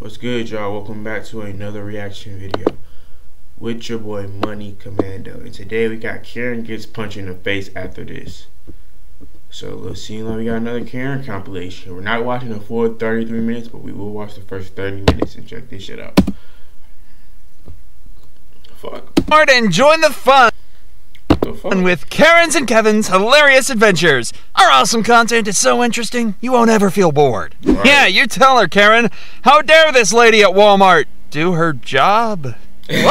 What's good, y'all? Welcome back to another reaction video with your boy Money Kamando. And today we got Karen gets punched in the face after this. So let's see like we got another Karen compilation. We're not watching the full 33 minutes, but we will watch the first 30 minutes and check this shit out. Fuck. And join the fun The fuck? with Karen's and Kevin's hilarious adventures. Our awesome content is so interesting, you won't ever feel bored. Right. Yeah, you tell her, Karen. How dare this lady at Walmart do her job? medical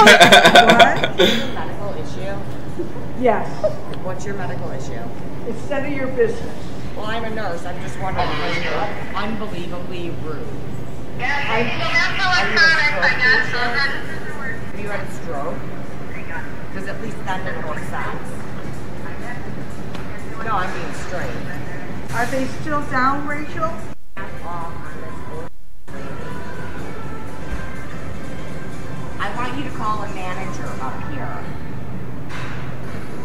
issue? Yes, What's your medical issue? it's none of your business. Well, I'm a nurse. I'm just wondering because you're unbelievably rude. Are you a stroke patient? Have you had a stroke? Because at least that makes more sense. No, I'm being straight. Are they still down, Rachel? I want you to call a manager up here.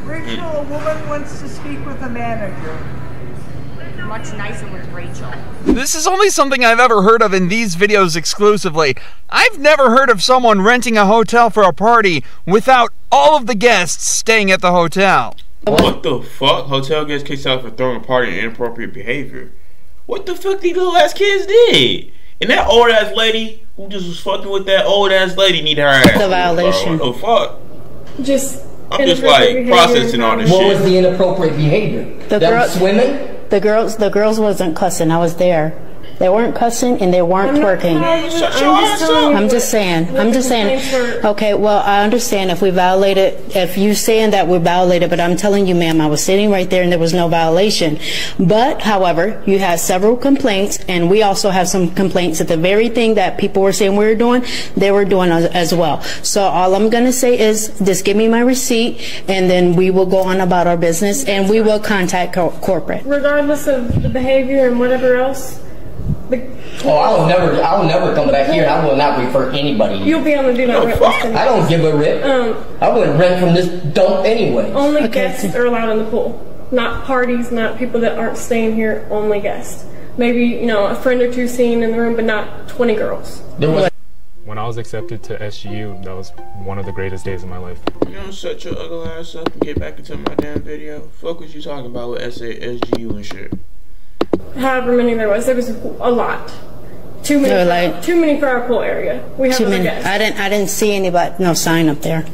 Rachel, a woman wants to speak with a manager. Much nicer with Rachel. This is only something I've ever heard of in these videos exclusively. I've never heard of someone renting a hotel for a party without all of the guests staying at the hotel. What the fuck? Hotel gets kicked out for throwing a party and inappropriate behavior. What the fuck these little ass kids did? And that old ass lady who just was fucking with that old ass lady need her ass. The violation. Bro. What the fuck? Just I'm just like processing all this What was the inappropriate behavior? The Them girl- swimming? The girls, the girls wasn't cussing. I was there. They weren't cussing and they weren't I'm twerking. calling I'm just ass telling up. I'm just saying. I'm just saying. Okay, well, I understand if we violated, if you saying that we violated, but I'm telling you, ma'am, I was sitting right there and there was no violation. But, however, you had several complaints, and we also have some complaints that the very thing that people were saying we were doing, they were doing as, as well. So all I'm gonna say is, just give me my receipt, and then we will go on about our business, and we will contact co- corporate. regardless of the behavior and whatever else, the, Oh, I will never, I will never come back here. and I will not refer anybody. you'll be on the do not rent list. I don't give a rip. Um, I wouldn't rent from this dump anyway. only Okay. guests are allowed in the pool, not parties, not people that aren't staying here. Only guests. Maybe you know a friend or two seen in the room, but not 20 girls. There was When I was accepted to SGU, that was one of the greatest days of my life. You know, shut your ugly ass up and get back into my damn video. Fuck what you talking about with SA, SGU and shit. However many there was, there was a lot. Too many. There like- too many for our pool area. We have Too many. guests. I didn't, I didn't see anybody, no sign up there.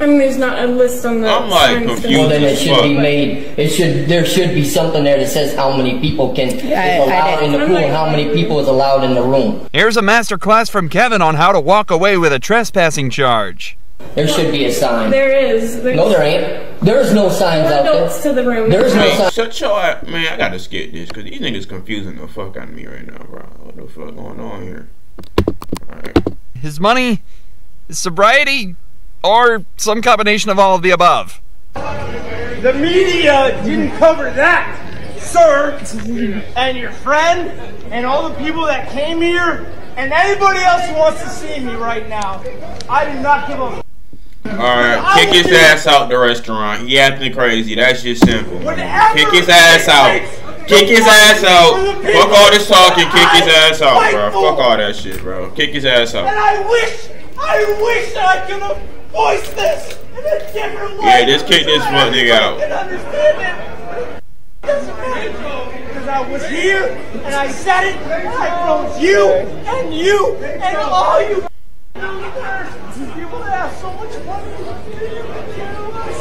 I mean, there's not a list on the. I'm, like, confused. well, then it should fuck. be made. It should. There should be something there that says how many people can is I allowed in the didn't- pool and how many people is allowed in the room. Here's a master class from Kevin on how to walk away with a trespassing charge. There should be a sign. There is. There's No, there ain't. There's no signs out adults there. to the room. There's no Hey, sign. shut your ass. Man, I gotta skip this because these niggas confusing the fuck out of me right now, bro. What the fuck going on here? Alright. His money, his sobriety, or some combination of all of the above. The media didn't cover that, sir. And your friend, and all the people that came here, and anybody else who wants to see me right now. I do not give a. Alright, kick his ass out the restaurant. He acting crazy. That's just simple. Kick his ass out. Kick his ass out. Fuck all this talking. Kick his ass out, bro. Fuck all that shit, bro. Kick his ass And out. I wish, I wish that I could have voiced this in a different way. Yeah, just kick this fuck nigga out. everybody can understand it. Because I was here and I said it. And I froze you and you and all you. People that have so much money. You can kill us.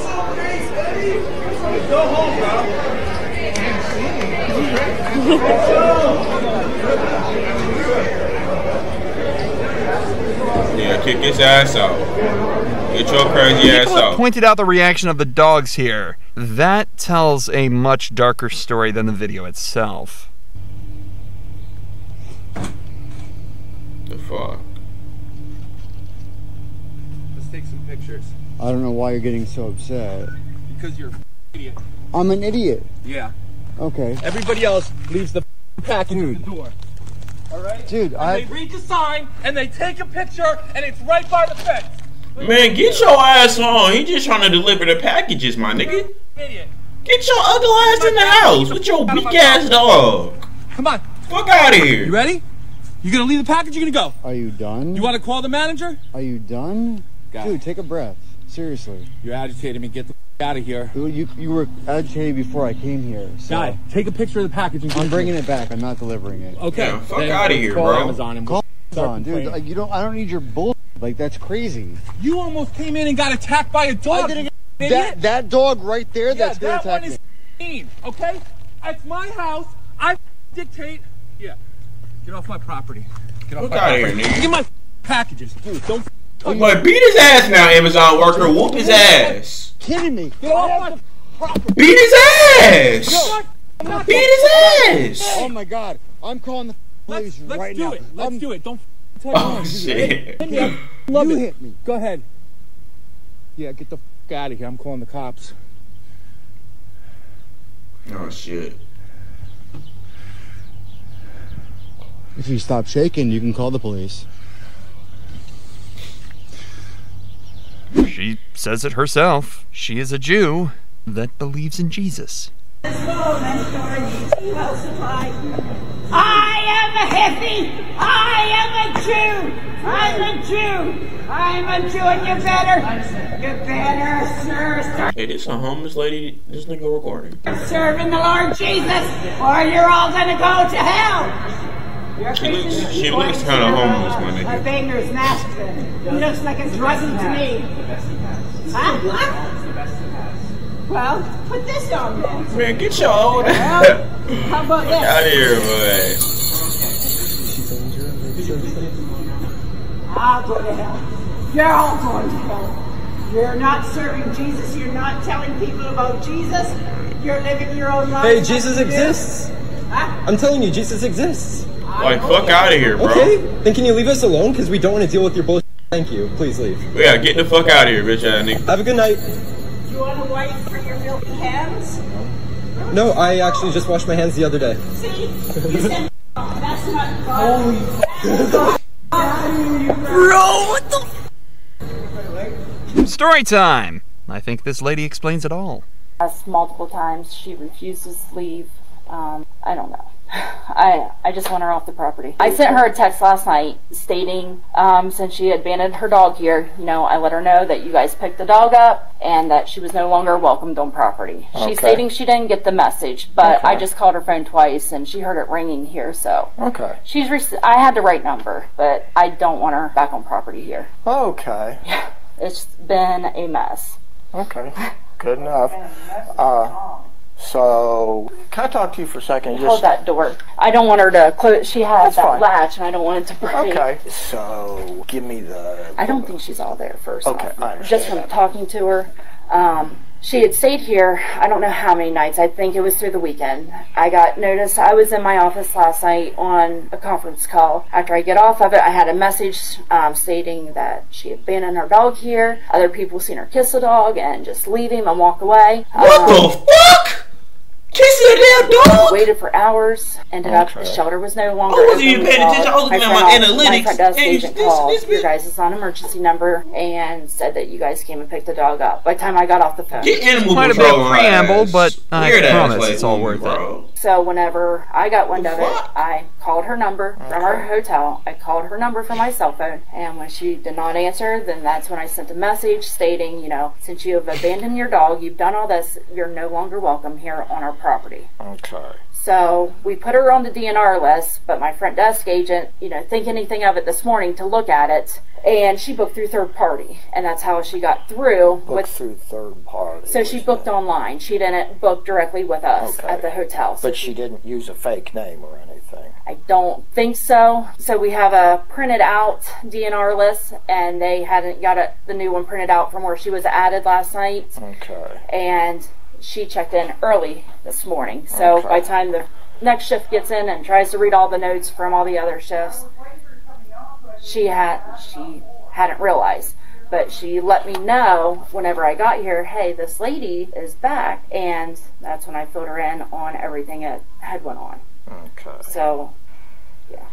Go home, bro. Yeah, kick his ass out. Get your crazy ass out. pointed out the reaction of the dogs here. That tells a much darker story than the video itself. The fuck? Let's take some pictures. I don't know why you're getting so upset. Because you're an idiot. I'm an idiot. Yeah. Okay. Everybody else leaves the package at the door. Alright? Dude, and I- They read the sign and they take a picture and it's right by the fence. Man, get your ass on. He just trying to deliver the packages, my nigga. Idiot. Get your ugly ass in the house with your weak ass dog. Come on. Fuck out of here. You ready? You gonna leave the package? You gonna go? Are you done? You want to call the manager? Are you done? Guy. Dude, take a breath. Seriously. You're agitating me. Get the f- out of here. You, you you were agitated before I came here. So Guy, take a picture of the package and I'm bringing to it back. I'm not delivering it. Okay. Yeah, fuck Then outta here, call bro. Amazon and Call start Amazon, dude. Like, you don't. I don't need your bull. Like that's crazy. You almost came in and got attacked by a dog. I didn't get idiot. that that dog right there. yeah, that's gonna that attack one me. is mean. Okay, it's my house. I dictate. Yeah. Get off my property. Get off Fuck my outta property. here, nigga. Get my packages, dude. Don't touch Boy, beat his ass now, Amazon worker. Whoop his ass. Kidding me? Get off my. Beat his ass. No, Beat his ass. Oh my god! I'm calling the police Let's, let's right do now. it. Let's I'm- do it. Don't f- touch Oh me. shit. Love you it. hit me. Go ahead. Yeah, get the f- out of here. I'm calling the cops. Oh shit. If you stop shaking, you can call the police. She says it herself. She is a Jew that believes in Jesus. I am a hippie. I am a Jew. I'm a Jew. I'm a Jew, and you better, you better serve, Hey, this a homeless lady. This nigga recording. serving the Lord Jesus, or you're all gonna go to hell. You're She looks- she looks kinda homeless, my A nigga. banger's master. He looks like a druggie to me. Huh? What? Well, put this on then. Man, get your old ass how about this? out of here, boy. I'll go to hell. You're all going to hell. You're not serving Jesus. You're not telling people about Jesus. You're living your own life. Hey, Jesus exists. Huh? I'm telling you, Jesus exists. Like, fuck out of here, bro. Okay, then can you leave us alone? Because we don't want to deal with your bullshit. Thank you. Please leave. Yeah, get the fuck out of here, bitch ass nigga. Have a good night. You want to wipe for your filthy hands? No, I actually just washed my hands the other day. See? You said, that's not God. Bro, what the? Story time! I think this lady explains it all. Asked multiple times. She refuses to leave. Um, I don't know. I I just want her off the property. I sent her a text last night stating um, since she abandoned her dog here, you know, I let her know that you guys picked the dog up and that she was no longer welcomed on property. Okay. She's stating she didn't get the message, but I just called her phone twice and she heard it ringing here. So Okay. she's rec- I had the right number, but I don't want her back on property here. Okay. It's been a mess. Okay. Good enough. Uh, so, can I talk to you for a second? Hold that door. I don't want her to close. She has That's that fine. latch, and I don't want it to break. Okay. So, give me the. I don't think she's all there first. Okay, off. I understand Just from talking to her, um, she had stayed here. I don't know how many nights. I think it was through the weekend. I got notice. I was in my office last night on a conference call. After I get off of it, I had a message um, stating that she abandoned her dog here. Other people seen her kiss the dog and just leave him and walk away. What Um, the fuck? Kissing a damn dog? Waited for hours. Ended up the shelter was no longer. I wasn't open. even paying attention. I was looking at friend- my analytics. My front desk Hey, agent this- called this your guys' non-emergency number and said that you guys came and picked the dog up. By the time I got off the phone, Get animal Quite a bit of preamble, ass. but I Weird promise white it's all woman, worth it. So whenever I got wind of it, I called her number from her hotel. I called her number from my cell phone, and when she did not answer, then that's when I sent a message stating, you know, since you have abandoned your dog, you've done all this, you're no longer welcome here on our property. Okay. So we put her on the DNR list, but my front desk agent, you know, think anything of it this morning to look at it, and she booked through third party, and that's how she got through Book with. through third party. So she booked online. She didn't book directly with us Okay. at the hotel. So But she didn't use a fake name or anything. I don't think so. So we have a printed out DNR list, and they hadn't got it, the new one printed out from where she was added last night. Okay. And she checked in early this morning. So Okay. by the time the next shift gets in and tries to read all the notes from all the other shifts, she had she hadn't realized. But she let me know whenever I got here, hey, this lady is back, and that's when I filled her in on everything that had went on. Okay. So yeah.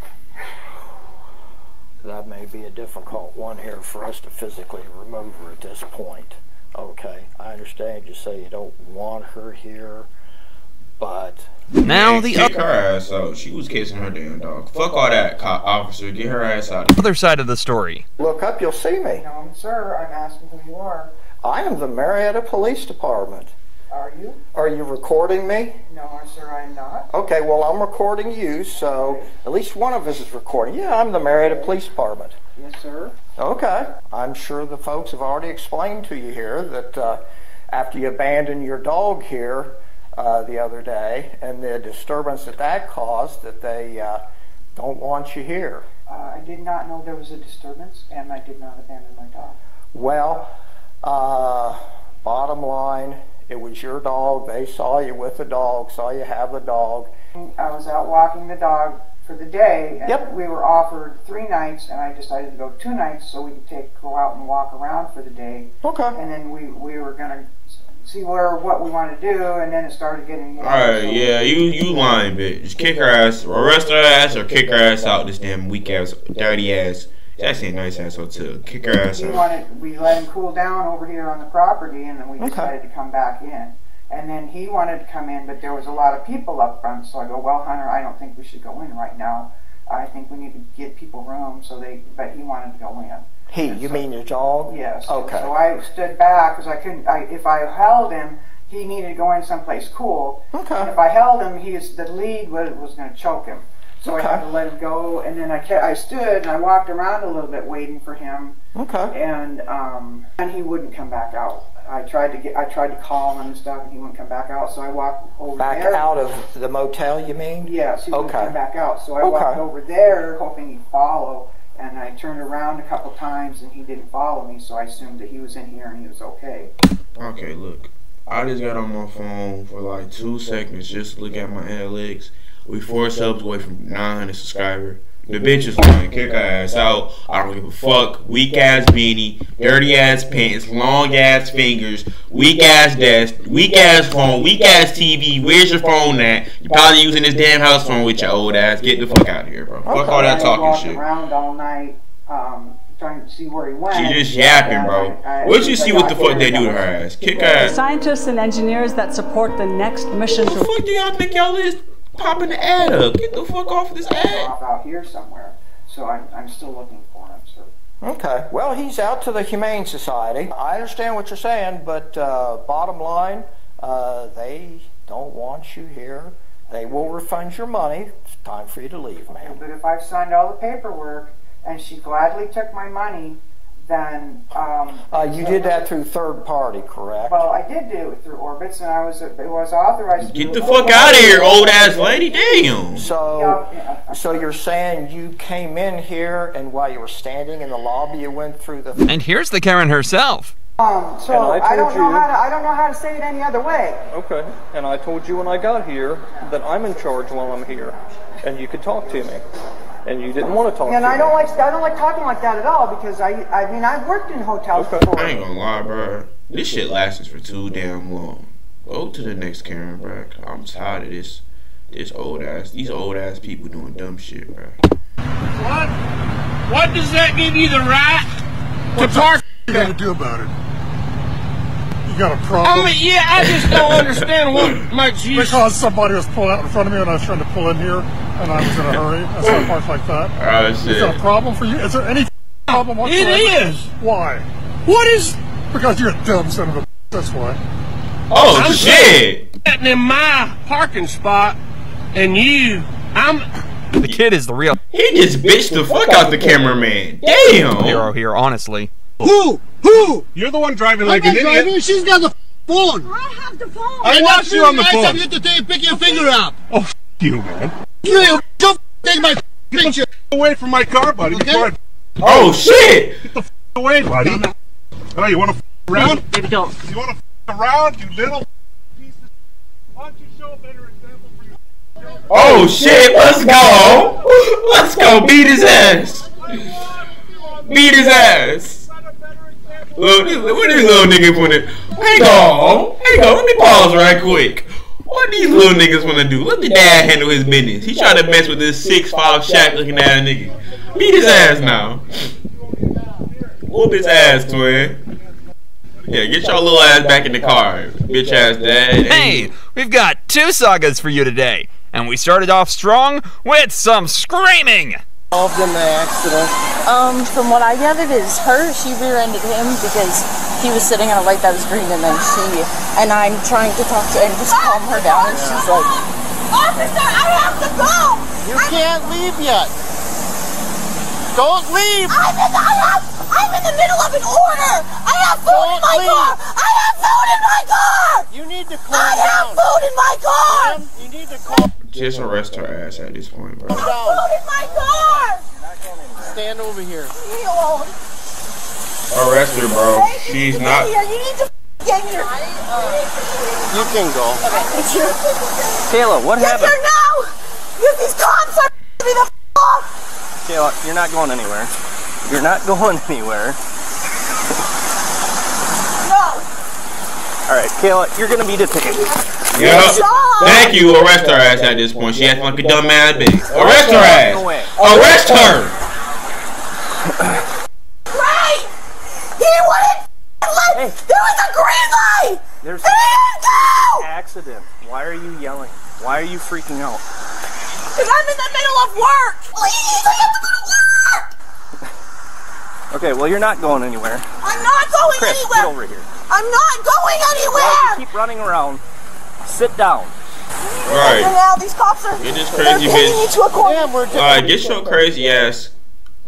That may be a difficult one here for us to physically remove her at this point. Okay, I understand you say you don't want her here, but Now the kick her ass out. She was kissing her damn dog. Fuck all that, cop officer. Get her ass out. other side of the story. look up, you'll see me. No, sir, I'm asking who you are. I am the Marietta Police Department. Are you? Are you recording me? No, sir, I'm not. Okay, well, I'm recording you, so at least one of us is recording. Yeah, I'm the Marietta Police Department. Yes, sir. Okay. I'm sure the folks have already explained to you here that uh, after you abandoned your dog here uh, the other day and the disturbance that that caused, that they uh, don't want you here. Uh, I did not know there was a disturbance, and I did not abandon my dog. Well, uh, bottom line, it was your dog. They saw you with the dog, saw you have the dog. I was out walking the dog for the day, and Yep. we were offered three nights, and I decided to go two nights so we could take go out and walk around for the day. Okay. And then we we were gonna see where what we wanted to do, and then it started getting. more. Alright, yeah, you you lying, bitch. Just kick her ass, arrest her ass, or kick her ass out this damn weak ass, dirty ass. It's actually a nice ass hotel. Kick her ass We out. wanted we let him cool down over here on the property, and then we Okay. decided to come back in. And then he wanted to come in, but there was a lot of people up front, so I go, well, Hunter, I don't think we should go in right now. I think we need to give people room, so they. But he wanted to go in. He, you mean your dog? Yes. Okay. So I stood back because I couldn't. I, if I held him, he needed to go in someplace cool. Okay. And if I held him, he was, the lead was, was going to choke him. So Okay. I had to let him go, and then I kept, I stood and I walked around a little bit waiting for him, Okay. and um, and he wouldn't come back out. I tried to get, I tried to call him and stuff, and he wouldn't come back out. So I walked over Back there. out of the motel, you mean? Yes, he wouldn't Okay. come back out. So I Okay. walked over there, hoping he'd follow, and I turned around a couple times, and he didn't follow me. So I assumed that he was in here and he was okay. Okay, look. I just got on my phone for like two seconds just to look at my analytics. We four subs away from 900 subscribers. The bitch is lying. Kick her ass out. I don't give a fuck. Weak ass beanie, dirty ass pants, long ass fingers, weak ass desk, weak ass phone, weak ass TV. Where's your phone at? You probably using this damn house phone with your old ass. Get the fuck out of here, bro. Fuck all that talking shit. around all night, um, trying to see where he went. She just yapping, bro. I- I- What'd you see what the fuck they do to her ass? Kick her The ass. scientists and engineers that support the next mission What the fuck do y'all think y'all is popping the ad up? Get the fuck off of this ad. Off out here somewhere. So I'm, I'm still looking for him, sir. Okay. Well, he's out to the Humane Society. I understand what you're saying, but uh, bottom line, uh, they don't want you here. They will refund your money. It's time for you to leave, ma'am. But if I've signed all the paperwork and she gladly took my money, then um, Uh, you did that through third party, correct? Well, I did do it through Orbitz, and I was it was authorized. to Get do the it. fuck out of here, old ass lady. Damn. So, so you're saying you came in here, and while you were standing in the lobby, you went through the. And here's the Karen herself. Um, so I I, don't told know how to I don't know how to say it any other way. Okay. And I told you when I got here that I'm in charge while I'm here, and you could talk to me, and you didn't want to talk And to I me. don't like I don't like talking like that at all because I I mean I've worked in hotels before. I ain't gonna lie, bro. This shit lasts for too damn long. Go to the next Karen, bro. I'm tired of this. This old ass, these old ass people doing dumb shit, bro. What? What does that give you the right to park? What you got to do about it? You got a problem? I mean, yeah, I just don't understand what makes you. Because somebody was pulling out in front of me and I was trying to pull in here and I was in a hurry. That's why I oh. parked like that. Oh, Is that a problem for you? Is there any problem whatsoever? is. Why? What is? Because you're a dumb son of a That's why. Oh I'm shit! Sitting in my parking spot, and you, I'm. The kid is the real He just bitched the fuck out the cameraman. Damn. hero here, honestly. Who? Who? You're the one driving like an idiot. She's got the phone. I have the phone. I watched you on the phone. you to take, pick your finger up. Oh, f- you, man. You don't take my picture. Away from my car, buddy. Before I oh, oh shit! get the f- away, buddy. Oh, you want to f- around? Baby, don't. You want to f- around, you little piece of. Why don't you show a better example for your? Oh shit! Let's go! Let's go! Beat his ass! Beat his ass! Look, what this little niggas wanna? Hang on, hang on. Let me pause right quick. What these little niggas wanna do? Let the dad handle his business. He trying to mess with this six five Shaq looking ass nigga. Beat his ass now. Whoop his ass, twin. Yeah, get your little ass back in the car, bitch ass dad. Hey, we've got two sagas for you today, and we started off strong with some screaming. Involved in the accident. Um, from what I gathered, is her. She rear-ended him because he was sitting at a light that was green, and then she and I'm trying to talk to her and just calm her down, and she's like, Officer, I have to go! You can't leave yet. Don't leave! I'm in the, I have, I'm in the middle of an order! I have food Don't in my leave. car! I have food in my car! You need to calm I have food in my car! You need to calm Just arrest her ass at this point, bro. down. Food in my car! Stand over here. Leave me alone. Arrest her, bro. She's not. You need to get here. Uh, you can go. Get here. Kayla, what Get happened? here now! Get these cops are me the f off! Kayla, you're not going anywhere. You're not going anywhere. No! Alright, Kayla, you're gonna be detained. Yeah. Thank you. Arrest her ass at this point. She acting like a dumb mad bitch. Arrest her ass. Arrest her. Right! He wouldn't let. There was a green light! There's He didn't go! accident. Why are you yelling? Why are you freaking out? Because I'm in the middle of work! Please, I have to go to work! Okay, well you're not going anywhere. I'm not going Chris, anywhere! get over here. I'm not going Well, anywhere! you keep running around. Sit down. Right. Now these cops are. Get this they're crazy taking me bitch. to a corner. Alright, get your crazy ass.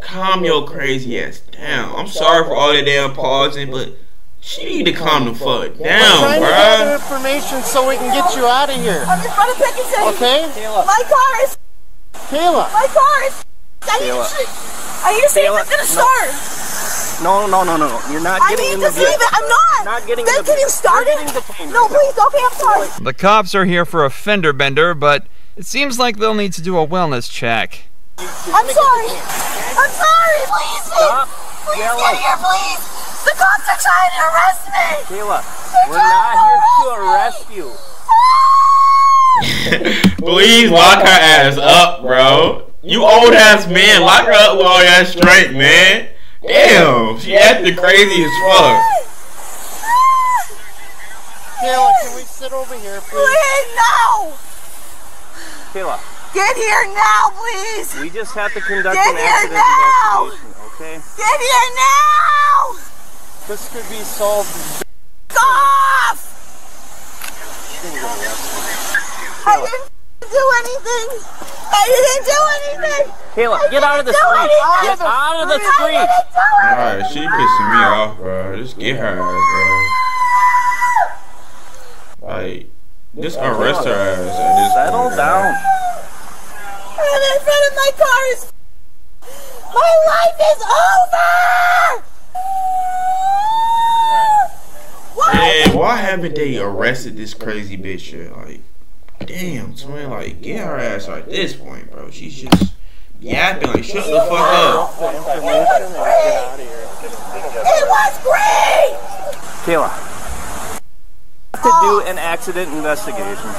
Calm your crazy ass down. I'm sorry for all the damn pausing, but she need to calm the fuck down, We're down, trying to gather information so we can get you out of here. I'm in front of Pickinson. Okay? My car is. Kayla. My car is. I need Kayla. to see. I need to see if it's gonna no. start. No, no, no, no, no. You're not I getting need in to the see if vehicle. it. I'm not. Not getting Then in the can you start it? No, right now. please. Okay, I'm sorry. The cops are here for a fender bender, but it seems like they'll need to do a wellness check. I'm sorry. I'm sorry. Please, Stop please yelling. get here, please. The cops are trying to arrest me. Kayla, we're not here to arrest you. Please lock her ass up, bro. You old ass man, lock her up with all that strength, man. Damn, she acting crazy as fuck. Kayla, can we sit over here, please? Please, no. Kayla, Get here now, please. we just have to conduct Get an here accident now. investigation, okay? Get here now. This could be solved. Off. I didn't do anything. I didn't do anything. Kayla, get out of the street. Get out of the street. Alright, she pissing me off, bro. Just get her ass, bro. Like, just arrest her ass at this Settle point, bro. down. I'm in front of my car. Is my life is over. Man, why haven't they arrested this crazy bitch yet? Like, damn, twin, like, get her ass at this point, bro. She's just yapping, like, shut the fuck up. It was great. Kayla, to do an accident investigation.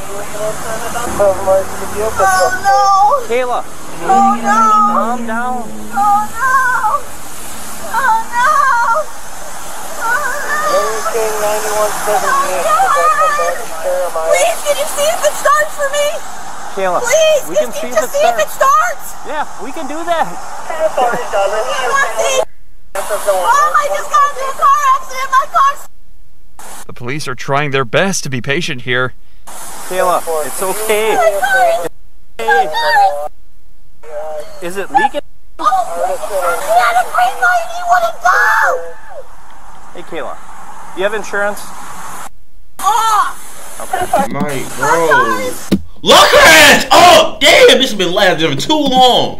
Oh no! Kayla! Oh no! calm down. Oh no! Oh no! Oh, oh, Please, can you see if it starts for me? Kayla, Please, we can can see you if it see if it starts. starts? Yeah, we can do that. Mom, I just got into a car accident. My car's The police are trying their best to be patient here. Kayla, it's okay. Oh, my car oh, Is it leaking? Oh, he had a green light he wouldn't go. Hey, Kayla, you have insurance? Oh, Like, bro. Lock her ass up! Damn, this has been lasting for too long.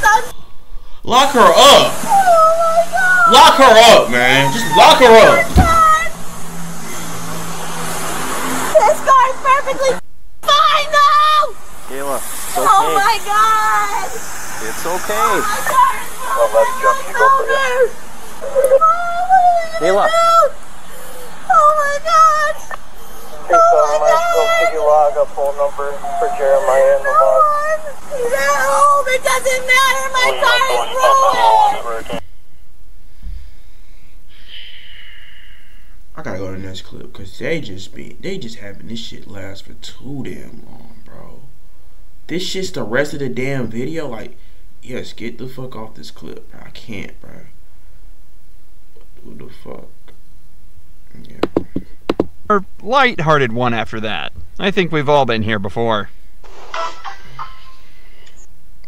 Lock her up. Oh my god! lock her up, man. Just lock her up. this car is perfectly fine now. Kayla, oh it's okay. Oh my god. It's okay. Kayla, Oh my god. Oh my god. Could you log a phone number for Jeremiah in the log? He's at home. It doesn't matter. My car is. I gotta go to the next clip because they just be they just having this shit last for too damn long, bro. This shit's the rest of the damn video. Like, yes, get the fuck off this clip. I can't, bro. What the fuck? Yeah. Light-hearted one after that. I think we've all been here before.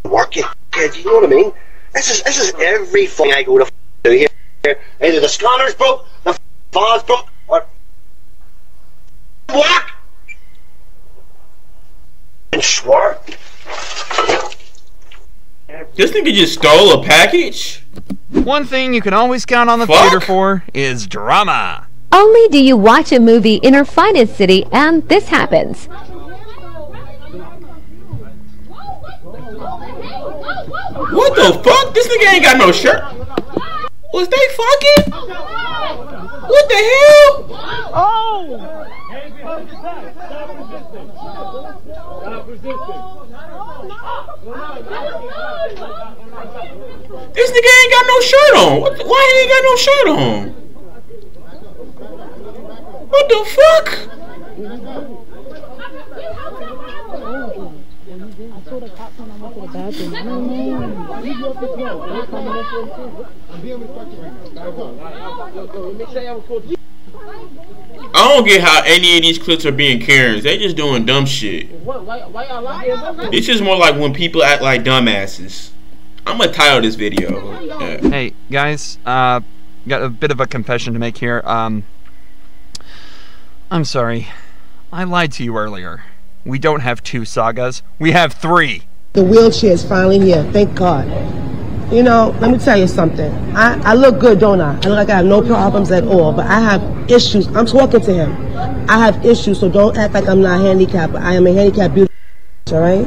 work it, kid. You know what I mean? This is this is every thing I go to f- do here. Either the scanner's broke, the f- valve's broke, or what? And swear. This nigga just stole a package. One thing you can always count on the Fuck. theater for is drama. Only do you watch a movie in our finest city and this happens. What the fuck? This nigga ain't got no shirt. Was they fucking? What the hell? Oh! This nigga ain't got no shirt on. What the, why he ain't got no shirt on? What the fuck? I don't get how any of these clips are being Karens. They just doing dumb shit. This is more like when people act like dumbasses. I'm gonna title this video. Yeah. Hey, guys, uh, got a bit of a confession to make here. Um, I'm sorry. I lied to you earlier. We don't have two sagas. We have three. The wheelchair is finally here. Thank God. You know, let me tell you something. I, I look good, don't I? I look like I have no problems at all, but I have issues. I'm talking to him. I have issues, so don't act like I'm not handicapped. I am a handicapped beauty. All right?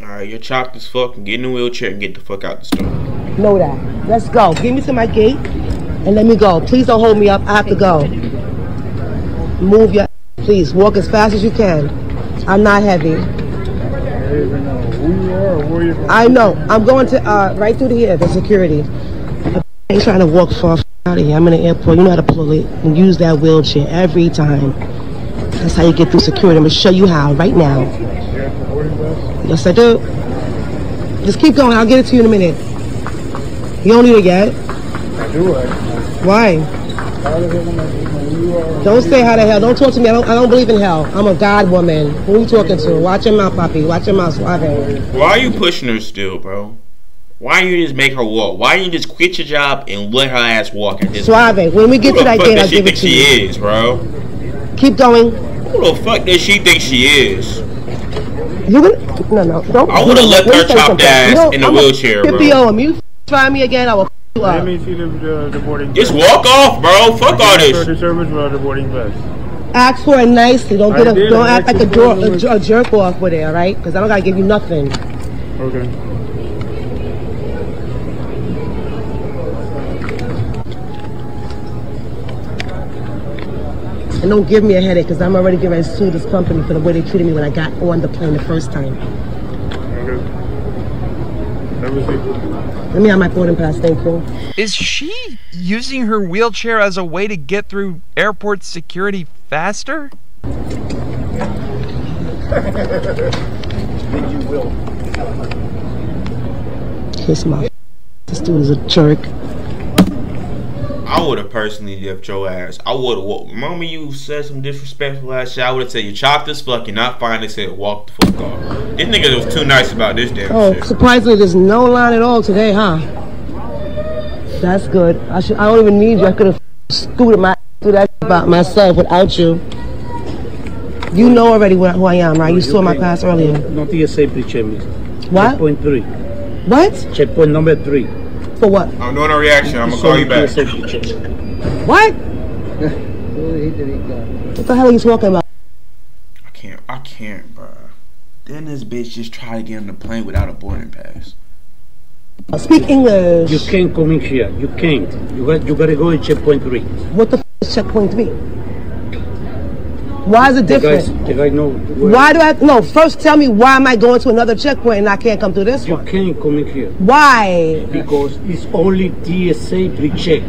Alright, you're chopped as fuck. Get in the wheelchair and get the fuck out the store. Know that. Let's go. Get me to my gate and let me go. Please don't hold me up. I have to go. Move your. Please walk as fast as you can. I'm not heavy. I know. I'm going to uh, right through to here, the security. I ain't trying to walk far out of here. I'm in the airport. You know how to pull it and use that wheelchair every time. That's how you get through security. I'm gonna show you how right now. Yes, I do. Just keep going. I'll get it to you in a minute. You don't need it yet. I do. Why? How the hell am I doing? You are. Don't say how the hell. Don't talk to me. I don't, I don't believe in hell. I'm a God woman. Who are you talking to? Watch your mouth, Poppy. Watch your mouth, Suave. Why are you pushing her still, bro? Why you just make her walk? Why you just quit your job and let her ass walk? Suave. When we get Who to that gate, I'll she give it to she you. is, bro? Keep going. Who the fuck does she think she is? You gonna? No, no. Don't. I would've let Let her chop ass You know, in the I'm a wheelchair, bro. PPO him. You try me again, I will Let me see the, the, the boarding Just pass. walk off, bro. Fuck all this. the service without the boarding pass. Ask for it nicely. Don't get I a, did. don't I act like a, asked dro- for a, a jerk off with it, all right? Because I don't gotta give you nothing. Okay. And don't give me a headache because I'm already getting ready to sue this company for the way they treated me when I got on the plane the first time. Okay. That was it. Let me have my boarding pass, thank you. Is she using her wheelchair as a way to get through airport security faster? Kiss my. This dude is a jerk. I would have personally left your ass. I would have. Remember you said some disrespectful ass shit. I would have said you chopped this fuck. You're not fine. They said walk the fuck off. This nigga was too nice about this damn Oh, shit. surprisingly, there's no line at all today, huh? That's good. I should. I don't even need you. I could have scooted my through that about myself without you. You know already who who I am, right? You saw my pass earlier. No TSA pre-check, miss. What? Checkpoint three. What? Checkpoint number three. For what? I'm doing a reaction. I'm gonna call you back. What? What the hell are you talking about? I can't. I can't, bro. Then this bitch just try to get on the plane without a boarding pass. I Speak English. You can't come in here. You can't. You got. You gotta go in checkpoint three. What the f- is checkpoint three? Why is it The guys. different? The guy know. Why do I? No, first tell me why am I going to another checkpoint and I can't come through this You one? You can't come in here Why? because it's only TSA pre-check.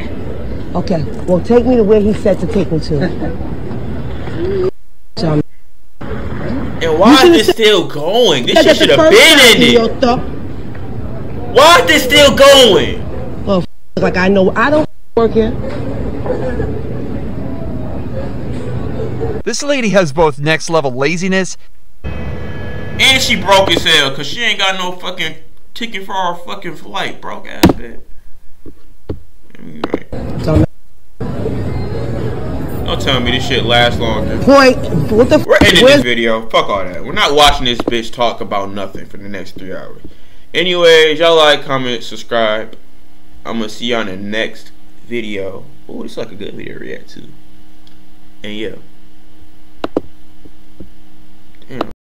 Okay, well take me to where he said to take me to. Yo, why is this still going? This shit should have been ended. Why is this still going? Oh, like I know I don't work here. This lady has both next level laziness and she broke as hell because she ain't got no fucking ticket for our fucking flight, broke ass bitch. Right. Don't tell me this shit lasts longer. Point. What the? We're ending this video. Fuck all that. We're not watching this bitch talk about nothing for the next three hours. Anyways, y'all like, comment, subscribe. I'm gonna see y'all on the next video. Oh, it's like a good video to react to. And yeah.